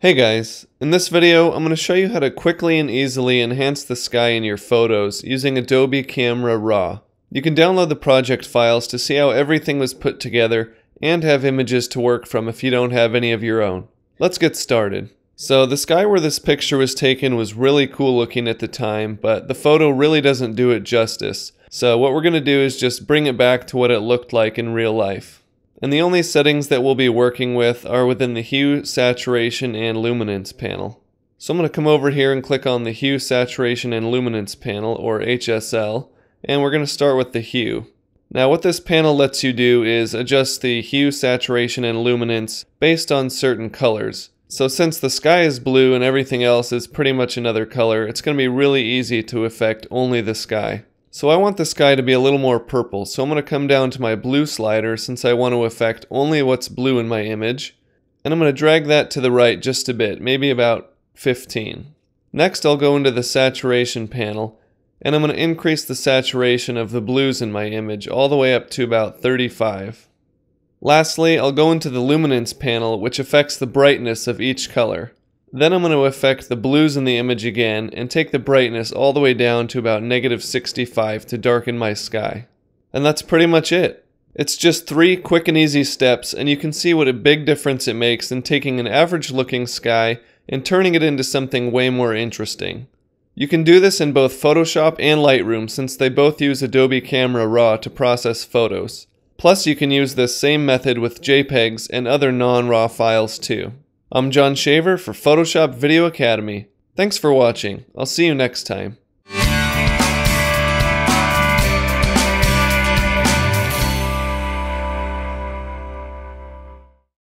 Hey guys, in this video I'm going to show you how to quickly and easily enhance the sky in your photos using Adobe Camera Raw. You can download the project files to see how everything was put together and have images to work from if you don't have any of your own. Let's get started. So the sky where this picture was taken was really cool looking at the time, but the photo really doesn't do it justice. So what we're going to do is just bring it back to what it looked like in real life. And the only settings that we'll be working with are within the hue, saturation, and luminance panel. So I'm going to come over here and click on the hue, saturation, and luminance panel, or HSL, and we're going to start with the hue. Now what this panel lets you do is adjust the hue, saturation, and luminance based on certain colors. So since the sky is blue and everything else is pretty much another color, it's going to be really easy to affect only the sky. So I want the sky to be a little more purple, so I'm going to come down to my blue slider since I want to affect only what's blue in my image. And I'm going to drag that to the right just a bit, maybe about 15. Next I'll go into the saturation panel, and I'm going to increase the saturation of the blues in my image all the way up to about 35. Lastly, I'll go into the luminance panel which affects the brightness of each color. Then I'm going to affect the blues in the image again and take the brightness all the way down to about negative 65 to darken my sky. And that's pretty much it. It's just three quick and easy steps and you can see what a big difference it makes in taking an average looking sky and turning it into something way more interesting. You can do this in both Photoshop and Lightroom since they both use Adobe Camera Raw to process photos. Plus you can use this same method with JPEGs and other non-RAW files too. I'm John Shaver for Photoshop Video Academy. Thanks for watching. I'll see you next time.